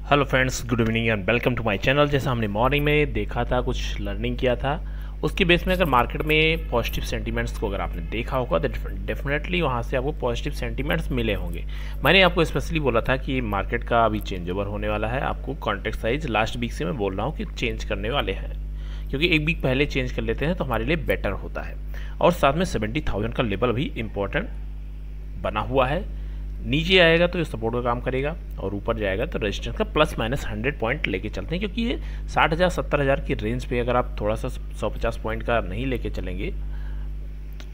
Hello friends good evening and welcome to my channel जैसा हमने morning में देखा था, कुछ लर्निंग किया था, उसके बेस में अगर मार्केट में पॉजिटिव सेंटीमेंट्स को अगर आपने देखा होगा तो डेफिनेटली वहाँ से आपको पॉजिटिव सेंटीमेंट्स मिले होंगे। मैंने आपको स्पेशली बोला था कि मार्केट का अभी चेंज ओवर होने वाला है। आपको कॉन्टेक्ट साइज़ लास्ट वीक से मैं बोल रहा हूँ कि चेंज करने वाले हैं। क्योंकि एक वीक पहले चेंज कर लेते हैं तो हमारे लिए बेटर होता है। और साथ में सेवेंटी थाउज़ेंड का लेवल भी इम्पोर्टेंट बना हुआ है। नीचे आएगा तो ये सपोर्ट का काम करेगा और ऊपर जाएगा तो रेजिस्टेंस का प्लस माइनस हंड्रेड पॉइंट लेके चलते हैं, क्योंकि ये साठ हज़ार, सत्तर हज़ार की रेंज पे अगर आप थोड़ा सा सौ पचास पॉइंट का नहीं लेके चलेंगे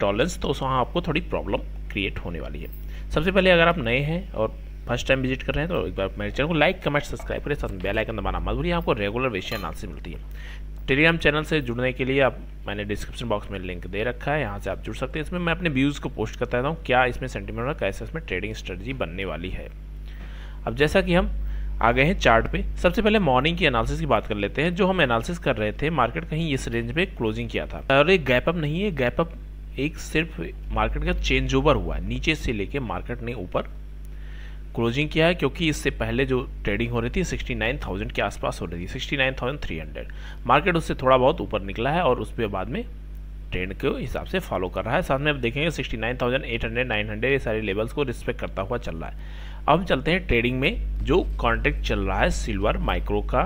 टॉलेंस तो उस वहाँ आपको थोड़ी प्रॉब्लम क्रिएट होने वाली है। सबसे पहले अगर आप नए हैं और फ़र्स्ट टाइम विज़िट कर रहे हैं तो एक बार मेरे चैनल को लाइक कमेंट सब्सक्राइब करें, साथ बेल आइकन दबाना मत भूलिए, आपको रेगुलर वेशिया वेशियन आंसर मिलती है। टेलीग्राम चैनल से जुड़ने के लिए आप मैंने डिस्क्रिप्शन बॉक्स में लिंक दे रखा है, यहाँ से आप जुड़ सकते हैं। इसमें मैं अपने व्यूज़ को पोस्ट करता रहता हूँ, क्या इसमें सेंटीमेंट और कैसे इसमें ट्रेडिंग स्ट्रेटजी बनने वाली है। अब जैसा कि हम आ गए हैं चार्ट पे, सबसे पहले मॉर्निंग की एनालिसिस की बात कर लेते हैं। जो हम एनालिसिस कर रहे थे मार्केट कहीं इस रेंज में क्लोजिंग किया था। और एक गैप अप नहीं है गैप अप एक सिर्फ़ मार्केट का चेंज ओवर हुआ है, नीचे से लेके मार्केट ने ऊपर क्लोजिंग किया है क्योंकि इससे पहले जो ट्रेडिंग हो रही थी 69,000 के आसपास हो रही थी 69,300 मार्केट उससे थोड़ा बहुत ऊपर निकला है और उस पर बाद में ट्रेंड के हिसाब से फॉलो कर रहा है। साथ में अब देखेंगे 69,800 900 ये सारे लेवल्स को रिस्पेक्ट करता हुआ चल रहा है। अब चलते हैं ट्रेडिंग में जो कॉन्ट्रैक्ट चल रहा है सिल्वर माइक्रो का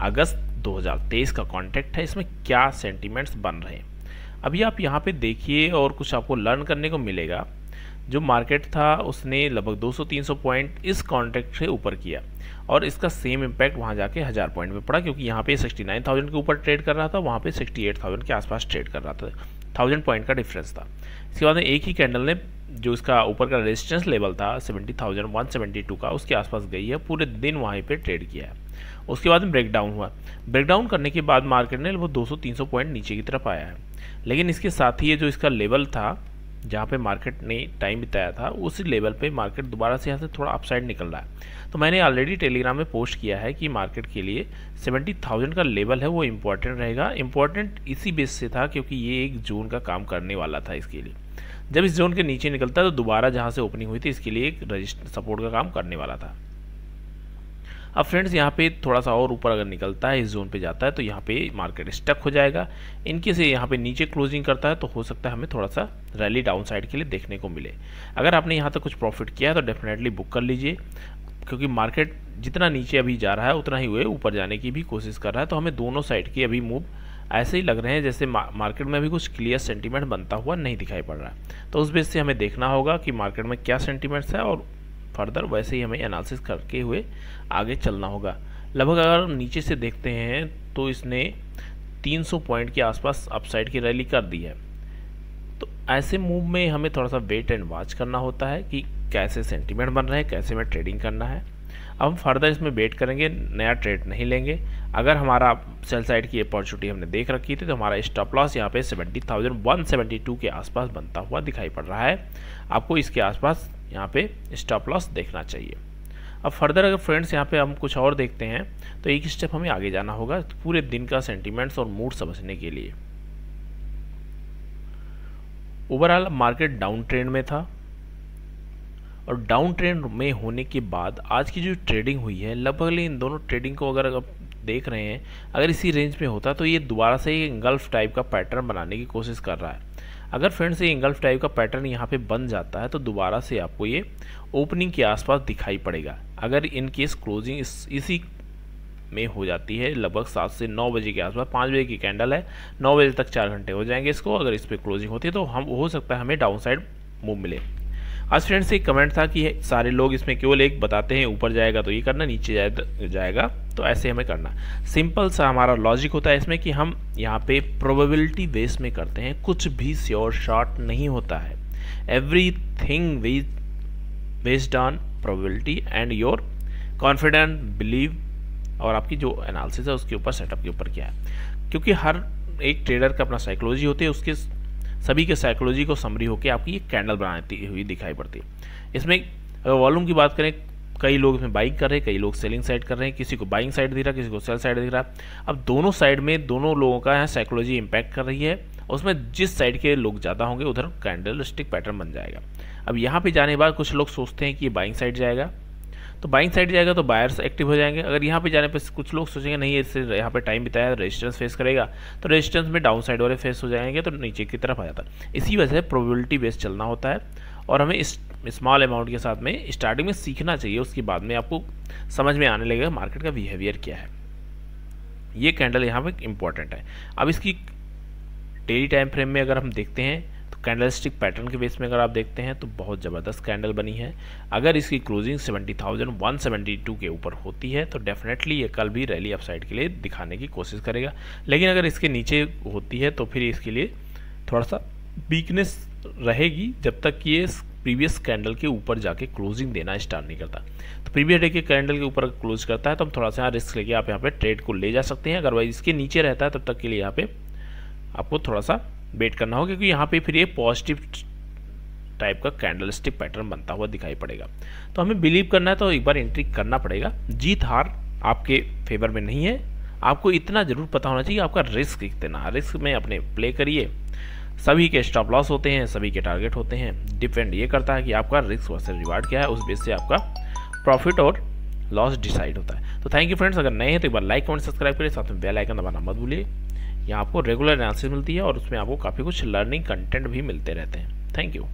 अगस्त 2023 का कॉन्ट्रैक्ट है। इसमें क्या सेंटिमेंट्स बन रहे हैं? अभी आप यहाँ पे देखिए और कुछ आपको लर्न करने को मिलेगा। जो मार्केट था उसने लगभग 200-300 पॉइंट इस कॉन्ट्रैक्ट से ऊपर किया और इसका सेम इम्पैक्ट वहाँ जाके हज़ार पॉइंट पे पड़ा क्योंकि यहाँ पे 69,000 के ऊपर ट्रेड कर रहा था वहाँ पे 68,000 के आसपास ट्रेड कर रहा था। थाउज़ेंड पॉइंट का डिफरेंस था। इसके बाद एक ही कैंडल ने जो इसका ऊपर का रेजिस्टेंस लेवल था seventy thousand one seventy two का उसके आसपास गई है पूरे दिन वहाँ पे ट्रेड किया है। उसके बाद में ब्रेकडाउन हुआ। ब्रेकडाउन करने के बाद मार्केट ने लगभग 200-300 पॉइंट नीचे की तरफ़ आया है। लेकिन इसके साथ ही ये जो इसका लेवल था जहाँ पे मार्केट ने टाइम बिताया था, उसी लेवल पे मार्केट दोबारा से यहाँ से थोड़ा अपसाइड निकल रहा है। तो मैंने ऑलरेडी टेलीग्राम में पोस्ट किया है कि मार्केट के लिए सेवेंटी थाउज़ेंड का लेवल है, वो इंपॉर्टेंट रहेगा। इंपॉर्टेंट इसी बेस से था क्योंकि ये एक जोन का काम करने वाला था इसके लिए। जब इस जोन के नीचे निकलता है तो दोबारा जहाँ से ओपनिंग हुई थी, इसके लिए एक रजिस्टर सपोर्ट का काम करने वाला था। अब फ्रेंड्स यहाँ पे थोड़ा सा और ऊपर अगर निकलता है, इस जोन पे जाता है तो यहाँ पे मार्केट स्टक हो जाएगा। इनके से यहाँ पे नीचे क्लोजिंग करता है तो हो सकता है हमें थोड़ा सा रैली डाउन साइड के लिए देखने को मिले। अगर आपने यहाँ तक कुछ प्रॉफिट किया है तो डेफिनेटली बुक कर लीजिए। क्योंकि मार्केट जितना नीचे अभी जा रहा है, उतना ही हुए ऊपर जाने की भी कोशिश कर रहा है तो हमें दोनों साइड की अभी मूव ऐसे ही लग रहे हैं, जैसे मार्केट में अभी कुछ क्लियर सेंटीमेंट बनता हुआ नहीं दिखाई पड़ रहा है। तो उस बेस से हमें देखना होगा कि मार्केट में क्या सेंटीमेंट्स है और फर्दर वैसे ही हमें एनालिसिस करके हुए आगे चलना होगा। लगभग अगर हम नीचे से देखते हैं तो इसने 300 पॉइंट के आसपास अपसाइड की रैली कर दी है। तो ऐसे मूव में हमें थोड़ा सा वेट एंड वॉच करना होता है कि कैसे सेंटीमेंट बन रहे हैं, कैसे में ट्रेडिंग करना है। अब हम फर्दर इसमें वेट करेंगे, नया ट्रेड नहीं लेंगे। अगर हमारा सेल साइड की अपॉर्चुनिटी हमने देख रखी थी तो हमारा स्टॉप लॉस यहाँ पे seventy thousand one seventy two के आसपास बनता हुआ दिखाई पड़ रहा है। आपको इसके आसपास यहाँ पे स्टॉप लॉस देखना चाहिए। अब फर्दर अगर फ्रेंड्स यहाँ पे हम कुछ और देखते हैं तो एक स्टेप हमें आगे जाना होगा, पूरे दिन का सेंटिमेंट्स और मूड समझने के लिए। ओवरऑल मार्केट डाउन ट्रेंड में था। और डाउन ट्रेंड में होने के बाद आज की जो ट्रेडिंग हुई है लगभग इन दोनों ट्रेडिंग को अगर आप देख रहे हैं अगर इसी रेंज में होता तो ये दोबारा से एक गल्फ टाइप का पैटर्न बनाने की कोशिश कर रहा है। अगर फ्रेंड्स ये इंगल्फ टाइप का पैटर्न यहाँ पे बन जाता है तो दोबारा से आपको ये ओपनिंग के आसपास दिखाई पड़ेगा। अगर इन केस क्लोजिंग इस, इसी में हो जाती है लगभग सात से नौ बजे के आसपास पाँच बजे की कैंडल है नौ बजे तक चार घंटे हो जाएँगे इसको अगर इस पर क्लोजिंग होती है तो हम हो सकता है हमें डाउन साइड मूव मिले। आज फ्रेंड्स एक कमेंट था कि सारे लोग इसमें केवल एक बताते हैं, ऊपर जाएगा तो ये करना, नीचे जाए जाएगा तो ऐसे हमें करना। सिंपल सा हमारा लॉजिक होता है इसमें कि हम यहाँ पे प्रोबेबिलिटी बेस में करते हैं, कुछ भी श्योर शॉर्ट नहीं होता है। Everything based on probability and your confident believe और आपकी जो एनालिसिस है, उसके ऊपर सेटअप के ऊपर क्या है। क्योंकि हर एक ट्रेडर का अपना साइकोलॉजी होती है, उसके सभी के साइकोलॉजी को समरी होकर आपकी ये कैंडल बनाती हुई दिखाई पड़ती है। इसमें अगर वॉल्यूम की बात करें, कई लोग इसमें बाइंग कर रहे हैं, कई लोग सेलिंग साइड कर रहे हैं, किसी को बाइंग साइड दिख रहा है, किसी को सेल साइड दिख रहा है। अब दोनों साइड में, दोनों लोगों का यहाँ साइकोलॉजी इम्पैक्ट कर रही है, और उसमें जिस साइड के लोग ज़्यादा होंगे, उधर कैंडल पैटर्न बन जाएगा। अब यहाँ पे जाने के बाद कुछ लोग सोचते हैं कि ये बाइंग साइड जाएगा। तो बाइंग साइड जाएगा तो बायर्स एक्टिव हो जाएँगे। अगर यहाँ पे जाने पे कुछ लोग सोचेंगे, नहीं इससे यहाँ पे टाइम बिताया रेजिस्टेंस फेस करेगा तो रेजिस्टेंस में डाउन साइड वाले फेस हो जाएँगे तो नीचे की तरफ़ आ जाता है। इसी वजह से प्रोबेबिलिटी बेस्ड चलना होता है और हमें इस स्मॉल अमाउंट के साथ में स्टार्टिंग में सीखना चाहिए। उसके बाद में आपको समझ में आने लगेगा मार्केट का बिहेवियर क्या है। ये कैंडल यहाँ पर इंपॉर्टेंट है। अब इसकी डेली टाइम फ्रेम में अगर हम देखते हैं तो कैंडलस्टिक पैटर्न के बेस में अगर आप देखते हैं तो बहुत ज़बरदस्त कैंडल बनी है। अगर इसकी क्लोजिंग 70,172 के ऊपर होती है तो डेफिनेटली ये कल भी रैली अपसाइड के लिए दिखाने की कोशिश करेगा। लेकिन अगर इसके नीचे होती है तो फिर इसके लिए थोड़ा सा वीकनेस रहेगी जब तक कि ये प्रीवियस कैंडल के ऊपर जाके क्लोजिंग देना स्टार्ट नहीं करता। तो प्रीवियस डे के कैंडल के ऊपर क्लोज करता है तो हम थोड़ा सा यहाँ रिस्क लेके आप यहाँ पे ट्रेड को ले जा सकते हैं। अदरवाइज़ इसके नीचे रहता है तब तक के लिए यहाँ पे आपको थोड़ा सा वेट करना होगा, क्योंकि यहाँ पे फिर ये पॉजिटिव टाइप का कैंडलस्टिक पैटर्न बनता हुआ दिखाई पड़ेगा। तो हमें बिलीव करना है तो एक बार एंट्री करना पड़ेगा। जीत हार आपके फेवर में नहीं है। आपको इतना ज़रूर पता होना चाहिए आपका रिस्क कितना रिस्क में अपने प्ले करिए। सभी के स्टॉप लॉस होते हैं, सभी के टारगेट होते हैं। डिपेंड ये करता है कि आपका रिस्क वर्सेस रिवार्ड क्या है, उस बेस से आपका प्रॉफिट और लॉस डिसाइड होता है। तो थैंक यू फ्रेंड्स अगर नए हैं तो एक बार लाइक कमेंट सब्सक्राइब करिए, साथ में बेल आइकन दबाना मत भूलिए। यहाँ आपको रेगुलर एनालिसिस मिलती है और उसमें आपको काफ़ी कुछ लर्निंग कंटेंट भी मिलते रहते हैं। Thank you